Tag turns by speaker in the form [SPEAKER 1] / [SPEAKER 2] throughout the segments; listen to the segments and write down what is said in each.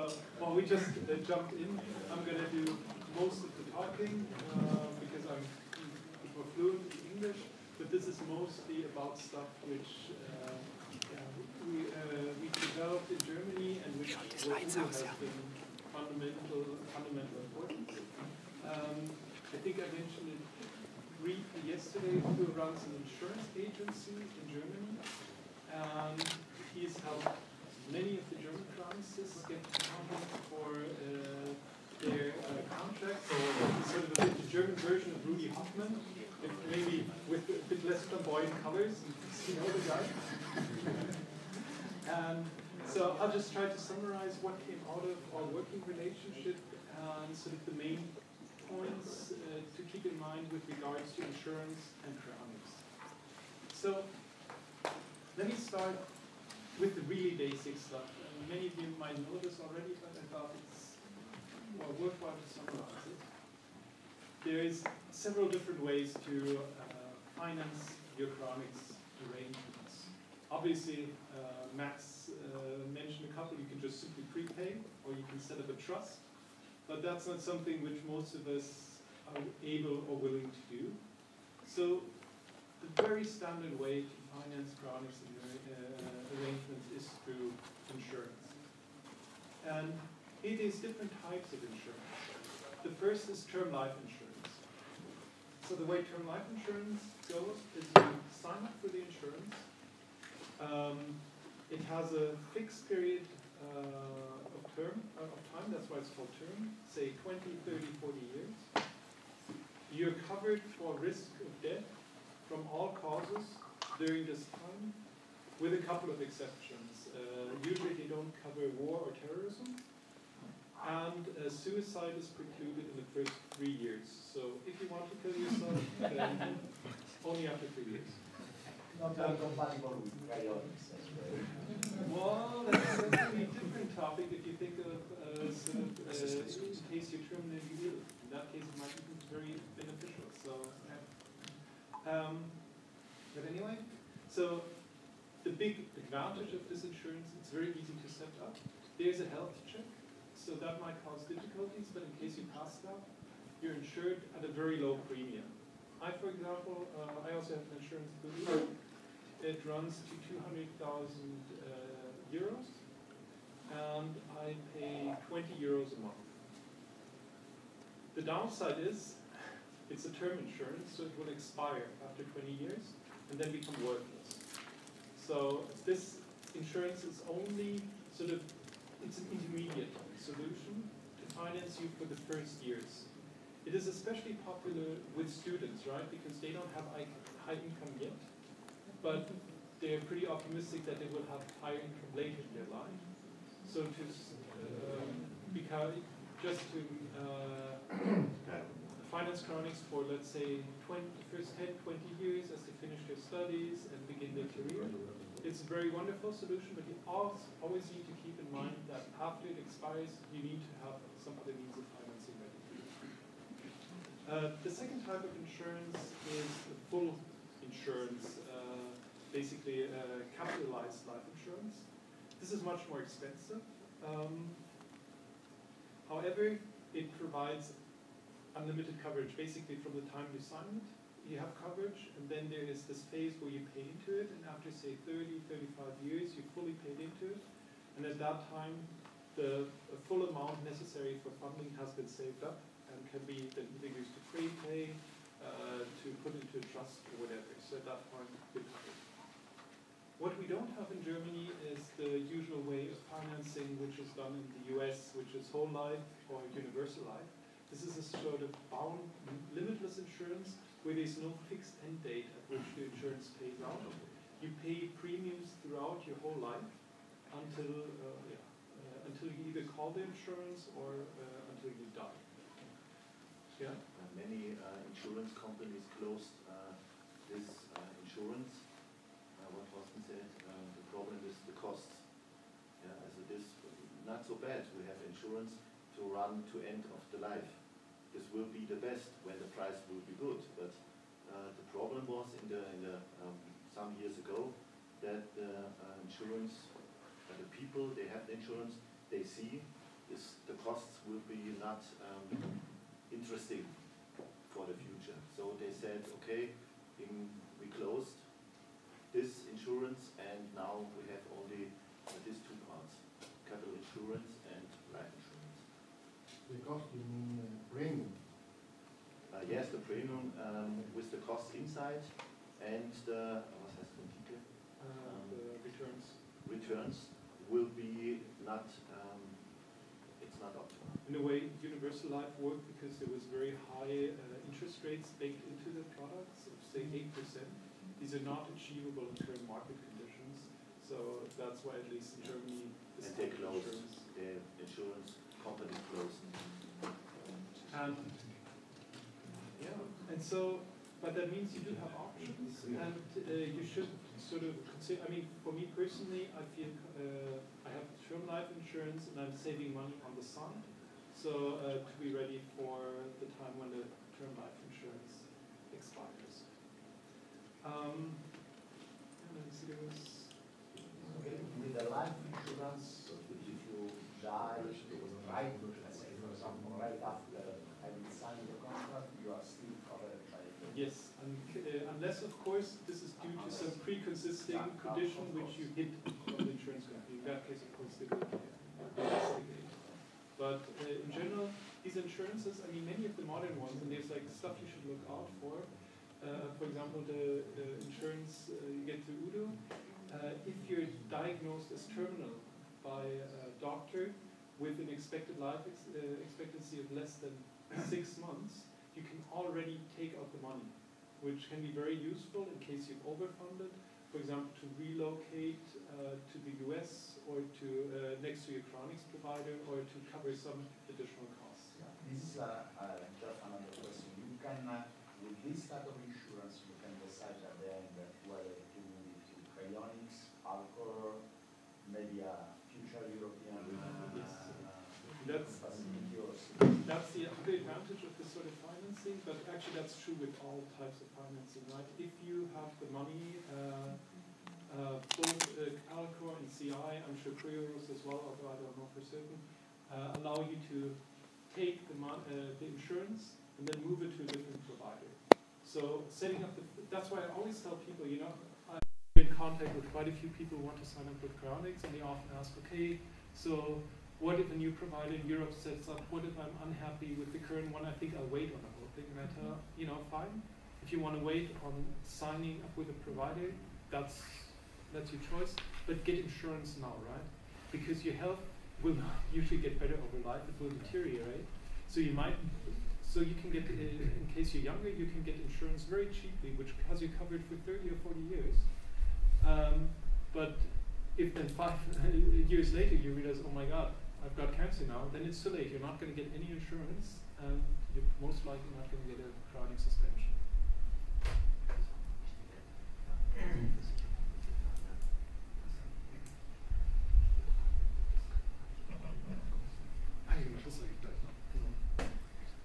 [SPEAKER 1] Uh, well, we just uh, jumped in. I'm going to do most of the talking uh, because I'm more fluent in English, but this is mostly about stuff which uh, we, uh, we developed in Germany and which has been fundamental, fundamental importance. Um, I think I mentioned it briefly yesterday who runs an insurance agency in Germany. And he's helped many of the German pharmacists get accounting for uh, their uh, contracts, or sort of a bit the German version of Rudy Hoffman, maybe with a bit less flamboyant colors. You know the guy. and so I'll just try to summarize what came out of our working relationship and sort of the main points uh, to keep in mind with regards to insurance and cryonics. So let me start with the really basic stuff. And many of you might know this already, but I thought it's well, worthwhile to summarize it. There's several different ways to uh, finance your cryonics arrangements. Obviously, uh, Max uh, mentioned a couple. You can just simply prepay, or you can set up a trust. But that's not something which most of us are able or willing to do. So the very standard way to finance cryonics uh, arrangements is through insurance. And it is different types of insurance. The first is term life insurance. So the way term life insurance goes is you sign up for the insurance. Um, it has a fixed period uh, of term uh, of time, that's why it's called term, say 20, 30, 40 years. You're covered for risk of death from all causes during this time, with a couple of exceptions. Uh, usually they don't cover war or terrorism, and uh, suicide is precluded in the first three years. So if you want to kill yourself, then only after three years.
[SPEAKER 2] Not um, compatible with cryonics.
[SPEAKER 1] Well, that's a different topic if you think of uh, sort of, uh, in case you're terminally ill. In that case, it might be very beneficial. So, um, but anyway, so the big advantage of this insurance, it's very easy to set up. There's a health check, so that might cause difficulties, but in case you pass that, you're insured at a very low premium. I, for example, uh, I also have an insurance through It runs to 200,000 uh, euros, and I pay 20 euros a month. The downside is it's a term insurance, so it will expire after 20 years and then become worthless. So this insurance is only sort of, it's an intermediate solution to finance you for the first years. It is especially popular with students, right? Because they don't have high income yet, but they're pretty optimistic that they will have higher income later in their life. So to uh, because just to uh, finance cryonics for let's say 20, the first 10, 20 years as they finish their studies and begin their career. It's a very wonderful solution, but you always need to keep in mind that after it expires, you need to have some other means of financing ready. Uh, the second type of insurance is full insurance, uh, basically uh, capitalized life insurance. This is much more expensive. Um, however, it provides unlimited coverage basically from the time you sign it you have coverage, and then there is this phase where you pay into it, and after say 30, 35 years, you fully paid into it, and at that time, the full amount necessary for funding has been saved up and can be then used to prepay, uh, to put into a trust or whatever. So at that point, you're covered. What we don't have in Germany is the usual way of financing, which is done in the US, which is whole life or universal life. This is a sort of bound, limitless insurance where there's no fixed end date at which the insurance pays out. You pay premiums throughout your whole life until uh, yeah, uh, until you either call the insurance or uh, until you die.
[SPEAKER 3] Yeah. Uh, many uh, insurance companies closed uh, this insurance. what Torsten said, the problem is the cost. Yeah, as it is not so bad. We have insurance to run to end of the life this will be the best when the price will be good. But uh, the problem was in the, in the um, some years ago that the uh, insurance, uh, the people they have the insurance, they see is the costs will be not um, interesting for the future. So they said, okay, in, we closed this insurance and now we have only uh, these two parts, capital insurance and life insurance.
[SPEAKER 4] The cost, you mean uh, premium?
[SPEAKER 3] Uh, yes, the premium um, with the cost inside and the, what has the?
[SPEAKER 1] Uh, the returns.
[SPEAKER 3] returns will be not, um, it's not optimal.
[SPEAKER 1] In a way, Universal Life worked because there was very high uh, interest rates baked into the products, of say eight percent. These are not achievable in current market conditions, so that's why at least in Germany, this
[SPEAKER 3] And they closed,
[SPEAKER 1] insurance.
[SPEAKER 3] the insurance company closed.
[SPEAKER 1] And, yeah, and so, but that means you do have options, and uh, you should sort of consider, I mean, for me personally, I feel, uh, I have term life insurance and I'm saving money on the side, so uh, to be ready for the time when the term life insurance expires. Um, let me see, there was,
[SPEAKER 2] Okay, with the life insurance, if you die right, let's say for example, right after having signed the contract, you are still covered by the.
[SPEAKER 1] yes, and, uh, unless of course this is due to some pre-consisting condition which you hit from the insurance company, in that case, of course, they will investigate. But uh, in general, these insurances, I mean, many of the modern ones, and there's like stuff you should look out for. Uh, for example, the, insurance uh, you get to Udo, uh, if you're diagnosed as terminal by a doctor with an expected life ex- uh, expectancy of less than six months, you can already take out the money, which can be very useful in case you've overfunded, for example, to relocate uh, to the US or to uh, next to your cryonics provider or to cover some additional costs.
[SPEAKER 2] Yeah, This is uh, uh, just another question. You can, uh, with this type of insurance, you can decide at the end whether to move to cryonics, Alcor, maybe a future European uh,
[SPEAKER 1] Yes.
[SPEAKER 2] uh,
[SPEAKER 1] That's-
[SPEAKER 2] facility or
[SPEAKER 1] That's the other advantage of this sort of financing, but actually that's true with all types of financing, right? If you have the money, uh, uh, both uh, Alcor and CI, I'm sure KrioRus as well, although I don't know for certain, uh, allow you to take the uh, the insurance and then move it to a different provider. So setting up the, that's why I always tell people, you know, I'm in contact with quite a few people who want to sign up with Cryonics, and they often ask, okay, so what if a new provider in Europe sets up? What if I'm unhappy with the current one? I think I'll wait on the whole thing. I you know, fine. If you want to wait on signing up with a provider, that's that's your choice. But get insurance now, right? Because your health will not usually get better over life. It will deteriorate. So you might, so you can get, uh, in case you're younger, you can get insurance very cheaply, which has you covered for 30 or 40 years. Um, but if then five years later you realize, oh my God, I've got cancer now, then it's too late. You're not going to get any insurance, and you're most likely not going to get a cryonic suspension.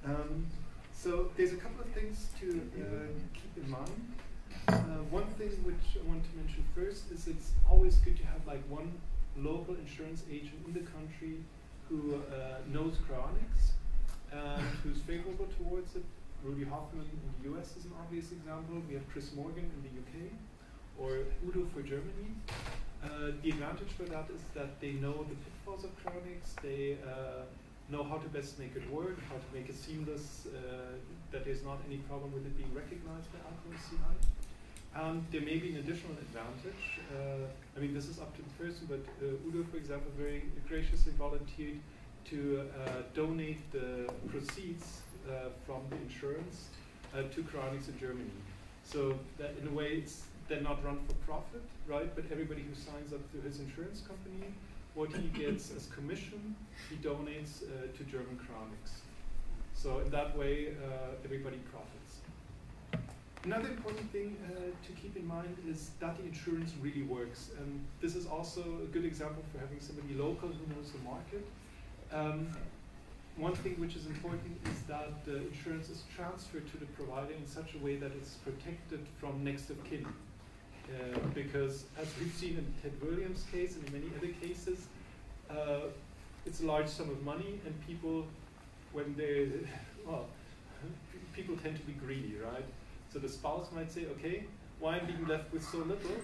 [SPEAKER 1] Um, so there's a couple of things to uh, keep in mind. Uh, one thing which I want to mention first is it's always good to have like one local insurance agent in the country who uh, knows cryonics and who's favorable towards it. Rudy Hoffman in the US is an obvious example. We have Chris Morgan in the UK or Udo for Germany. Uh, the advantage for that is that they know the pitfalls of cryonics. They uh, know how to best make it work, how to make it seamless, uh, that there's not any problem with it being recognized by Alcor CI. And there may be an additional advantage. Uh, I mean, this is up to the person, but uh, Udo, for example, very graciously volunteered to uh, donate the proceeds uh, from the insurance uh, to Cryonics in Germany. So that in a way, it's they're not run for profit, right? But everybody who signs up to his insurance company, what he gets as commission, he donates uh, to German Cryonics. So in that way, everybody profits. Another important thing uh, to keep in mind is that the insurance really works. And this is also a good example for having somebody local who knows the market. Um, one thing which is important is that the insurance is transferred to the provider in such a way that it's protected from next of kin. Uh, because as we've seen in Ted Williams' case and in many other cases, uh, it's a large sum of money, and people, when they, well, people tend to be greedy, right? So the spouse might say, okay, why am I being left with so little?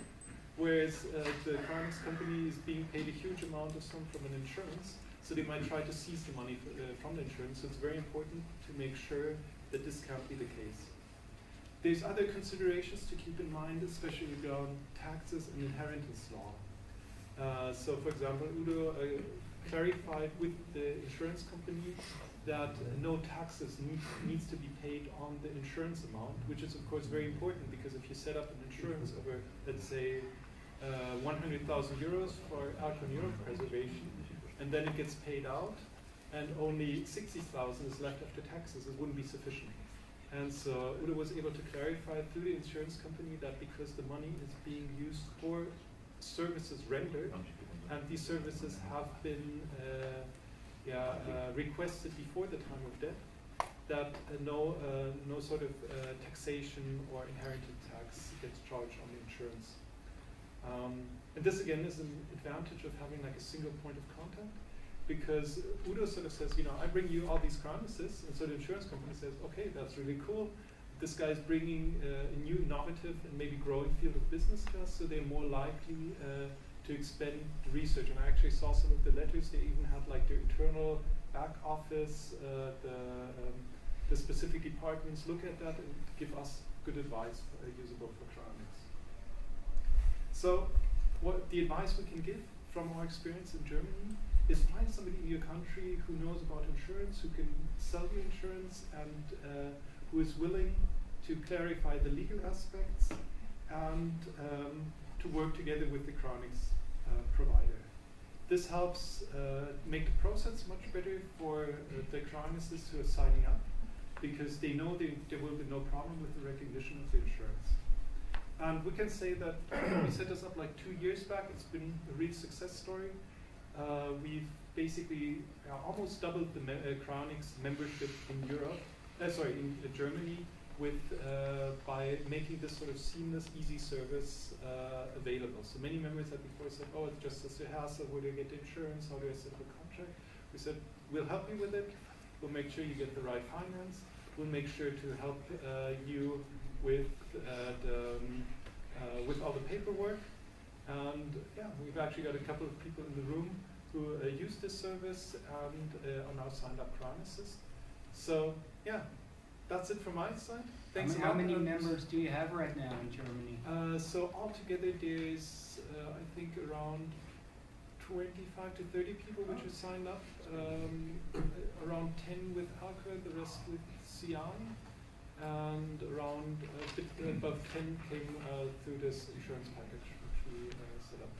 [SPEAKER 1] Whereas uh, the insurance company is being paid a huge amount of sum from an insurance, so they might try to seize the money uh, from the insurance. So it's very important to make sure that this can't be the case. There's other considerations to keep in mind, especially around taxes and inheritance law. Uh, so, for example, Udo uh, clarified with the insurance company that no taxes need, needs to be paid on the insurance amount, which is of course very important because if you set up an insurance over, let's say, uh, 100,000 euros for Alcor Europe preservation, and then it gets paid out, and only 60,000 is left after taxes, it wouldn't be sufficient. And so Udo was able to clarify through the insurance company that because the money is being used for services rendered, and these services have been uh, yeah, uh, requested before the time of death, that uh, no, uh, no sort of uh, taxation or inheritance tax gets charged on the insurance. Um, and this again is an advantage of having like a single point of contact because Udo sort of says, you know, I bring you all these promises, and so the insurance company says, okay, that's really cool. This guy's bringing uh, a new, innovative, and maybe growing field of business to us, so they're more likely uh, to expand research. And I actually saw some of the letters. They even had like their internal back office, uh, the um, the specific departments look at that and give us good advice for, uh, usable for cryonics. So, what the advice we can give from our experience in Germany is find somebody in your country who knows about insurance, who can sell you insurance, and uh, who is willing to clarify the legal aspects and um, to work together with the cryonics uh, provider. This helps uh, make the process much better for uh, the cryonicists who are signing up because they know they, there will be no problem with the recognition of the insurance. And we can say that we set this up like two years back. It's been a real success story. Uh, we've basically almost doubled the me uh, Cryonics membership in Europe, sorry, in Germany, with uh, by making this sort of seamless, easy service available. So many members had before said, "Oh, it's just such a hassle. Where do I get insurance? How do I set up a contract?" We said, "We'll help you with it. We'll make sure you get the right finance. We'll make sure to help you with the, um, with all the paperwork." And yeah, we've actually got a couple of people in the room who uh, use this service and uh, are now signed up Cryonists. So yeah, that's it from my side. Thanks
[SPEAKER 5] how, how many members do you have right now in Germany?
[SPEAKER 1] Uh, so altogether there's, uh, I think, around 25 to 30 people which are signed up. Um, around 10 with Alcor, the rest with CI and around uh, a bit above 10 came uh, through this insurance package. Which we set up.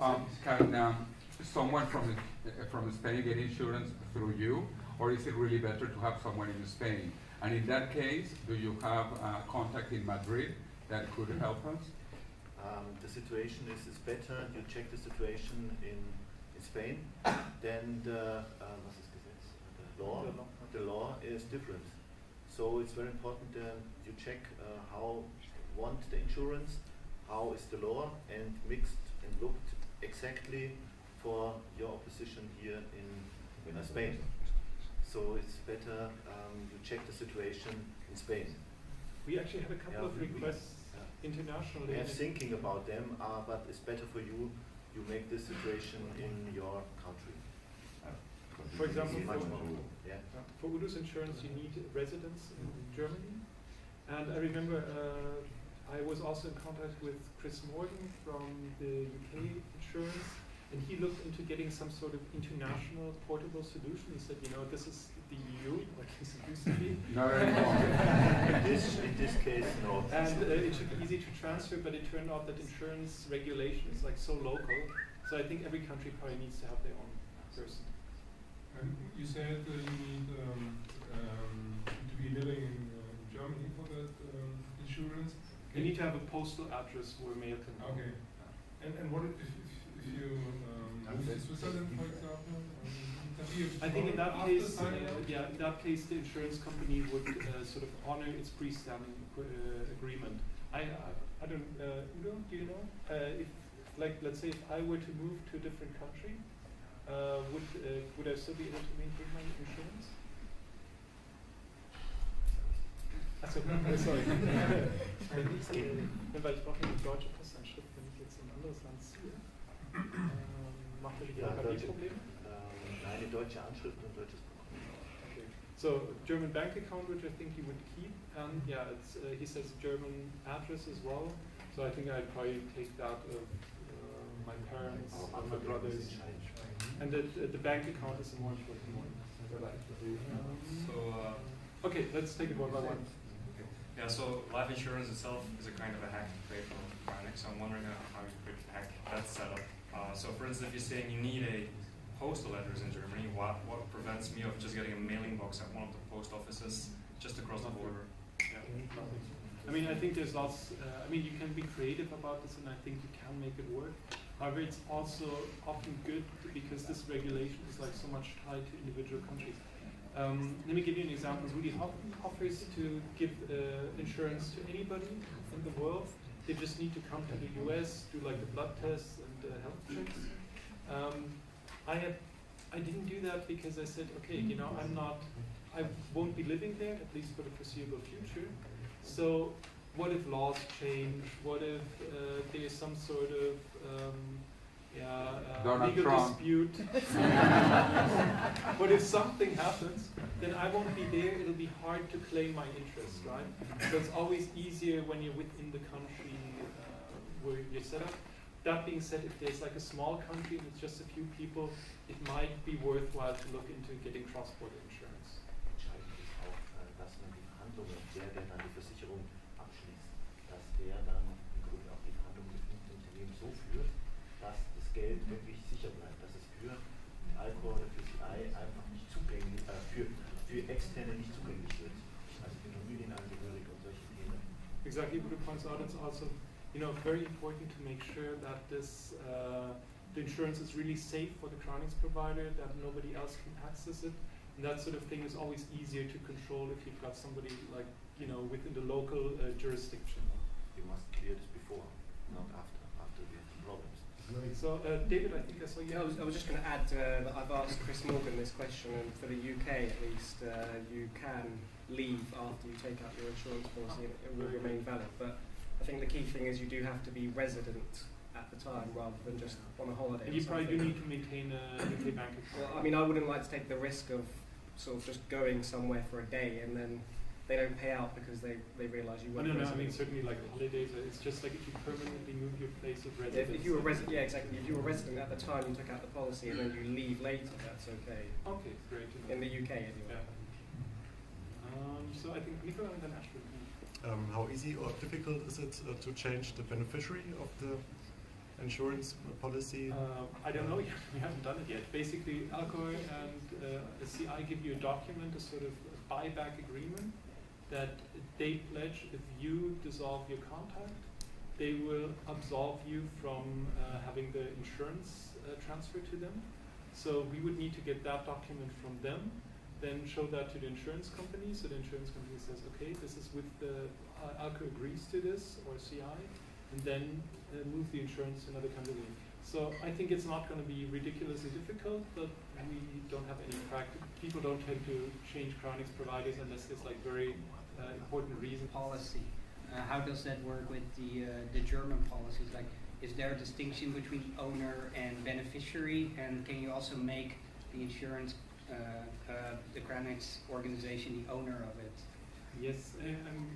[SPEAKER 6] Um, can um, someone from the, from Spain get insurance through you, or is it really better to have someone in Spain? And in that case, do you have a contact in Madrid that could help us?
[SPEAKER 3] Um, the situation is, is better. You check the situation in, in Spain, then the, uh, the law, the law is different. So it's very important that you check uh, how want the insurance, how is the law, and mixed and looked exactly for your position here in, in Spain. So it's better um, you check the situation in Spain.
[SPEAKER 1] We actually have a couple yeah, of requests we, internationally.
[SPEAKER 3] We are thinking about them, uh, but it's better for you. You make this situation in your country.
[SPEAKER 1] For example, for, yeah. for Udo's insurance, you need residence in Germany. And I remember uh, I was also in contact with Chris Morgan from the UK insurance, and he looked into getting some sort of international portable solution. He said, you know, this is the EU, like it used to be.
[SPEAKER 6] No, anymore.
[SPEAKER 3] in, this, in this case, no.
[SPEAKER 1] And uh, it should be easy to transfer, but it turned out that insurance regulation is like so local. So I think every country probably needs to have their own person.
[SPEAKER 7] And you said uh, you need um, um, to be living in uh, Germany for that um, insurance.
[SPEAKER 1] You need to have a postal address where mail can
[SPEAKER 7] go. Okay. And, and what if, if, if you um, move to Switzerland, for example?
[SPEAKER 1] I think in that case, uh, yeah, in that case, the insurance company would uh, sort of honor its pre-standing uh, agreement. I, I, I don't, uh, Udo, do you know? Uh, if, like, let's say if I were to move to a different country, uh, would uh, would I still be able to maintain my insurance? Achso, sorry. Wenn, weil ich brauche eine deutsche Postanschrift, wenn ich jetzt in ein anderes Land ziehe. Macht das die
[SPEAKER 3] Ja, deutsche,
[SPEAKER 1] Probleme?
[SPEAKER 3] ähm, eine deutsche Anschrift und deutsches Programm.
[SPEAKER 1] Okay. So German bank account, which I think he would keep, and yeah, it's, uh, he says German address as well. So I think I'd probably take that of uh, my parents and my brothers. And the, the bank account is the more important one.
[SPEAKER 8] So, uh,
[SPEAKER 1] okay, let's take it one by one.
[SPEAKER 8] yeah, so life insurance itself is a kind of a hack to pay for chronic, so I'm wondering how you could hack that setup. Uh, so for instance, if you're saying you need a postal address in Germany, what, what prevents me of just getting a mailing box at one of the post offices just across the border?
[SPEAKER 1] Yeah. I mean, I think there's lots. Uh, I mean, you can be creative about this, and I think you can make it work. However, it's also often good because this regulation is like so much tied to individual countries. Um, let me give you an example. Rudy Hoff offers to give uh, insurance to anybody in the world. They just need to come to the US, do like the blood tests and uh, health checks. Um, I had, I didn't do that because I said, okay, you know, I'm not, I won't be living there at least for the foreseeable future. So, what if laws change? What if uh, there's some sort of um, yeah, uh, legal
[SPEAKER 6] Trump.
[SPEAKER 1] dispute? but if something happens? Then I won't be there. It'll be hard to claim my interest, right? So it's always easier when you're within the country uh, where you're set up. That being said, if there's like a small country and it's just a few people, it might be worthwhile to look into getting cross-border insurance.
[SPEAKER 3] Entscheidend ist auch, äh, dass man die Verhandlungen, der, der dann die Versicherung abschließt, dass der dann im Grunde auch die Verhandlungen mit dem Unternehmen so führt, dass das Geld wirklich sicher bleibt, dass es für Alkohol oder für CI einfach nicht zugänglich, äh, für, für Externe nicht zugänglich wird. Also für Familienangehörige und solche Themen.
[SPEAKER 1] Exactly, Buddha points out it's also, you know, very important to make sure that this, uh, the insurance is really safe for the Cryonics provider, that nobody else can access it. And that sort of thing is always easier to control if you've got somebody like, you know, within the local uh, jurisdiction.
[SPEAKER 3] You must clear this before, not after, after we have the problems.
[SPEAKER 1] So, uh, David, I think I saw you.
[SPEAKER 9] Yeah, I was, I was just going to add uh, that I've asked Chris Morgan this question, and for the UK at least, uh, you can leave after you take out your insurance policy, and it will remain valid. But I think the key thing is you do have to be resident at the time rather than just on a holiday.
[SPEAKER 1] And you probably do need to maintain a UK bank account.
[SPEAKER 9] Well, I mean, I wouldn't like to take the risk of sort of just going somewhere for a day and then they don't pay out because they, they realise you
[SPEAKER 1] Oh,
[SPEAKER 9] weren't
[SPEAKER 1] no, no, I mean, certainly like holidays, uh, it's just like if you permanently move your place of residence.
[SPEAKER 9] if you were resident, yeah, exactly. If you were resident at the time you took out the policy and then you leave later, that's okay.
[SPEAKER 1] Okay, great.
[SPEAKER 9] In the UK, anyway.
[SPEAKER 1] Yeah. Um, so I think Nicola and then Ashwin.
[SPEAKER 10] Um, how easy or difficult is it uh, to change the beneficiary of the insurance policy?
[SPEAKER 1] Uh, I don't know yet. We haven't done it yet. Basically, Alcor and uh, CI give you a document, a sort of buyback agreement, that they pledge if you dissolve your contact, they will absolve you from uh, having the insurance uh, transferred to them. So we would need to get that document from them, then show that to the insurance company. So the insurance company says, okay, this is with the uh, Alcor agrees to this or CI, and then uh, move the insurance to another company. So I think it's not going to be ridiculously difficult, but we don't have any practice. People don't tend to change cryonics providers unless there's like very uh, important reason.
[SPEAKER 5] Policy. Uh, how does that work with the uh, the German policies? Like, is there a distinction between owner and beneficiary? And can you also make the insurance, the Cryonics organization, the owner of it?
[SPEAKER 1] Yes, um,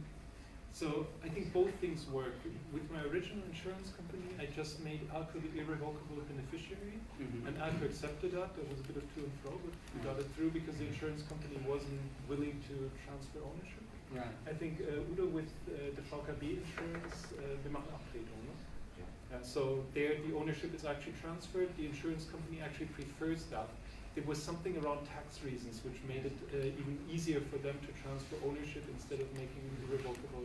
[SPEAKER 1] so I think both things work. With my original insurance company, I just made Alcor the irrevocable beneficiary,
[SPEAKER 5] Mhm.
[SPEAKER 1] and Alcor accepted that. There was a bit of to and fro, but we got it through because the insurance company wasn't willing to transfer ownership.
[SPEAKER 5] Right.
[SPEAKER 1] I think uh, Udo with uh, the VKB insurance, uh, wir machen Abtretung, ne?
[SPEAKER 3] Yeah.
[SPEAKER 1] Yeah, so there the ownership is actually transferred. The insurance company actually prefers that. There was something around tax reasons which made it uh, even easier for them to transfer ownership instead of making irrevocable.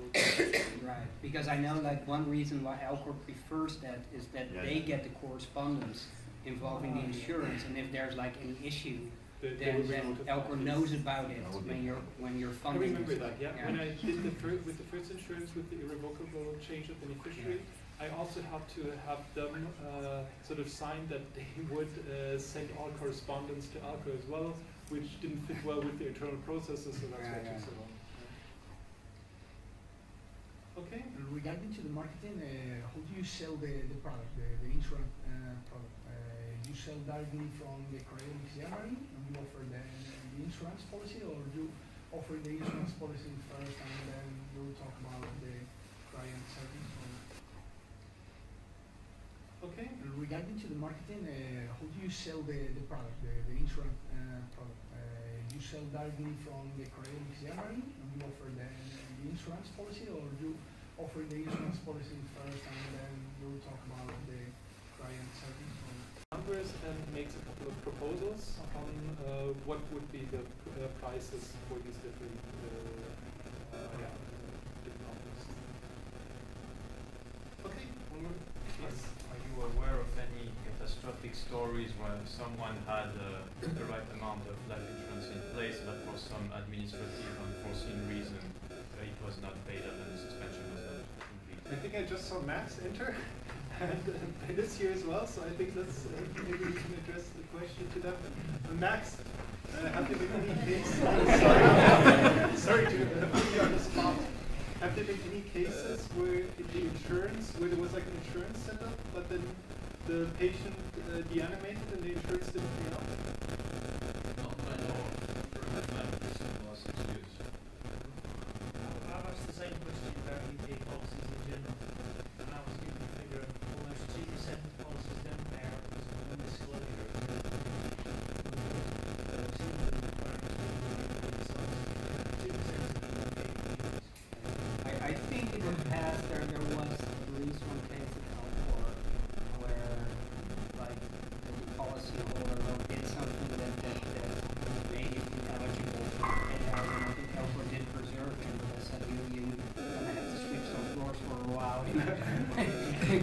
[SPEAKER 5] Right, because I know like one reason why Alcor prefers that is that
[SPEAKER 3] Yeah,
[SPEAKER 5] they
[SPEAKER 3] yeah.
[SPEAKER 5] get the correspondence involving the insurance, and if there's like an issue,
[SPEAKER 1] They- they
[SPEAKER 5] then,
[SPEAKER 1] will be
[SPEAKER 5] then
[SPEAKER 1] notified,
[SPEAKER 5] knows about it
[SPEAKER 3] That would be-
[SPEAKER 5] when you're when you're funding.
[SPEAKER 1] I
[SPEAKER 5] funding.
[SPEAKER 1] remember
[SPEAKER 5] and
[SPEAKER 1] that,
[SPEAKER 5] stuff,
[SPEAKER 1] yeah. When I did the first, with the first insurance with the irrevocable change of beneficiary, I also have to have them uh, sort of sign that they would uh, send all correspondence to Alcor as well, which didn't fit well with the internal processes, so that's
[SPEAKER 5] Yeah,
[SPEAKER 1] what
[SPEAKER 5] yeah.
[SPEAKER 1] took so long. Okay.
[SPEAKER 11] Regarding to the marketing, uh, how do you sell the, the product, the, the insurance uh, product? Uh, you sell directly from the Cryonics Germany, and you offer the, the insurance policy, or you offer the insurance policy first and then you will talk about the client service?
[SPEAKER 1] Okay.
[SPEAKER 11] regarding to the marketing, uh, how do you sell the, the product, the, the insurance uh, product? Uh, you sell directly from the Cryonics Germany, and you offer the, the insurance policy, or you offer the insurance policy first and then you talk about the client service?
[SPEAKER 1] Congress then makes a couple of proposals on uh, what would be the uh, prices for these different, uh, uh, yeah, different offers. Okay, one more. Yes.
[SPEAKER 12] Are you aware of any catastrophic stories where someone had uh, the right amount of life insurance in place, but for some administrative unforeseen reason, uh, it was not paid up and the suspension was not
[SPEAKER 1] I think I just saw Max enter, and uh, Ben is as well, so I think that's, uh, maybe we can address the question to them. Max, uh, have there been any cases? sorry, to put you on the spot. Have there been any cases where the insurance, where there was like an insurance setup, but then the patient uh, deanimated and the insurance didn't pay out?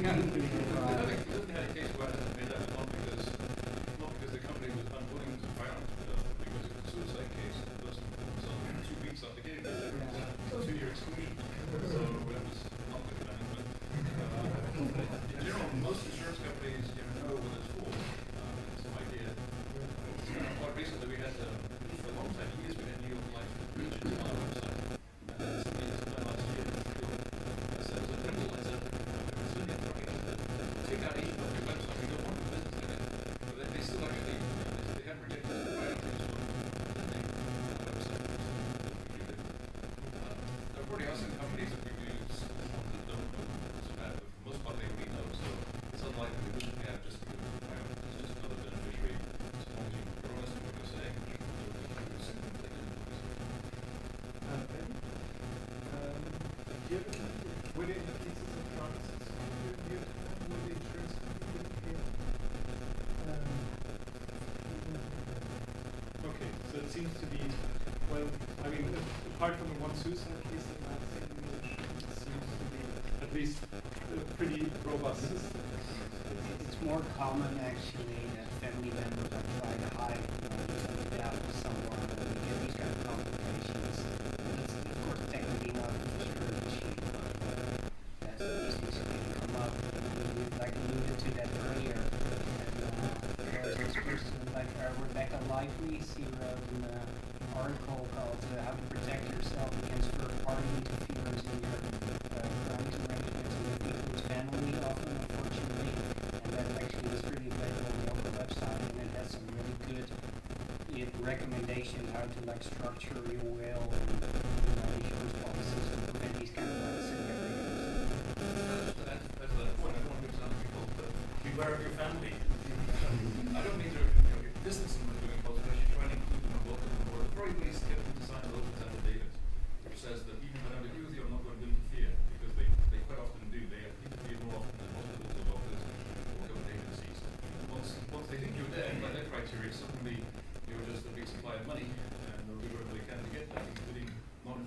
[SPEAKER 1] Yeah. Any, were there any cases of promises you you had to have where the insurance company didn't pay out? Okay, so it seems to be, well, I mean, apart from the one suicide case that Matt seen, it seems to be at least a pretty robust system.
[SPEAKER 5] It's more common actually that family members are trying to hide money out with someone and you get these kind of complications. It's of course technically not an insurance issue, but uh, as these things can come up, and we like alluded to that earlier. And uh, there's this person like uh, Rebecca Lively, wrote an uh, article called uh, How to Protect Yourself Against Third Party Interference in Your uh, Arrangements, and it includes family often, unfortunately and that actually is freely available on the website, and it has some really good uh, recommendations how to like structure your will and you know, insurance policies to prevent these kind of scenarios.
[SPEAKER 13] That's, that's, that's the point I want to some people, but beware of your family.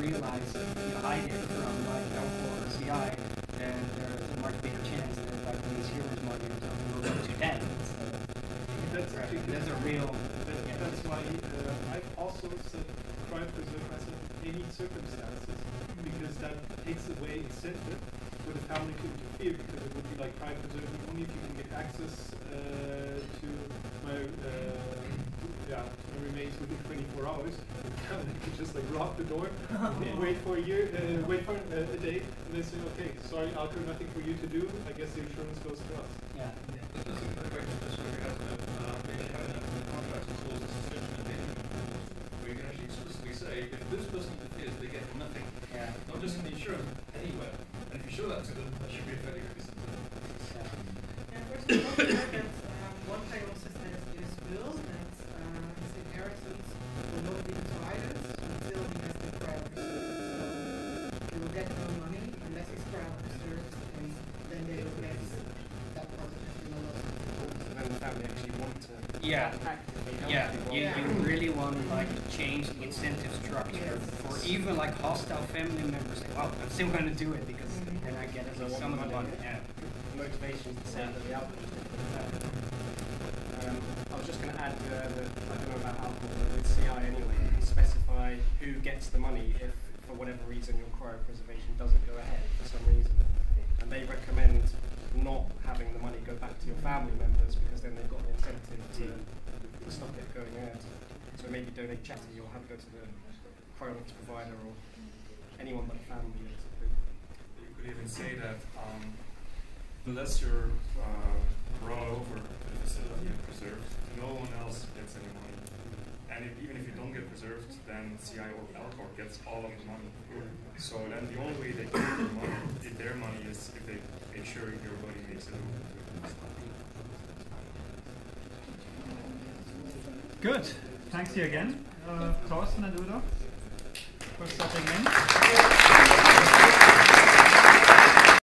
[SPEAKER 5] realize if you hide it from like Alcor or CI, then there's a much bigger chance that like the insurance market will go to them.
[SPEAKER 1] That's
[SPEAKER 5] Right,
[SPEAKER 1] actually
[SPEAKER 5] That's a real,
[SPEAKER 1] That,
[SPEAKER 5] yeah.
[SPEAKER 1] That's why uh, I've also said cryopreserve as in any circumstances, because that takes away incentive for the family to interfere, because it would be like cryopreserving only if you can get access uh, to my uh, yeah to my remains within 24 hours. The family just like lock the door, and wait for a year, uh, wait for uh, a day, and then say, okay, sorry, Alcor, nothing for you to do. I guess the insurance goes to us.
[SPEAKER 5] Yeah.
[SPEAKER 14] This is a great question. This is where we have the, maybe have a contract that calls the suspension of payment. Where you can actually say, if this person interferes, they get nothing.
[SPEAKER 5] Yeah.
[SPEAKER 14] Not just in the insurance, anywhere. And if you show that to them, that should be a fairly
[SPEAKER 5] still going to do it because then I get at
[SPEAKER 9] Because I
[SPEAKER 5] least
[SPEAKER 9] want
[SPEAKER 5] some of the
[SPEAKER 9] money.
[SPEAKER 5] money. Yeah.
[SPEAKER 9] The motivation is the same, but the outcome is different. Um, I was just going to add uh, that I don't know about Alcor, but with CI anyway, you can specify who gets the money if, for whatever reason, your cryopreservation doesn't go ahead for some reason. And they recommend not having the money go back to your family members because then they've got an incentive to, to stop it going out. So maybe donate charity or have it go to the cryonics provider or anyone but the family.
[SPEAKER 8] Could even say that um, unless you're uh, brought over the facility and preserved, no one else gets any money. And if, even if you don't get preserved, then CI or Alcor gets all of the money. So then the only way they get their money, their money is if they make sure your body makes it over
[SPEAKER 15] Good. Thanks you again, uh, Torsten and Udo, for stepping in.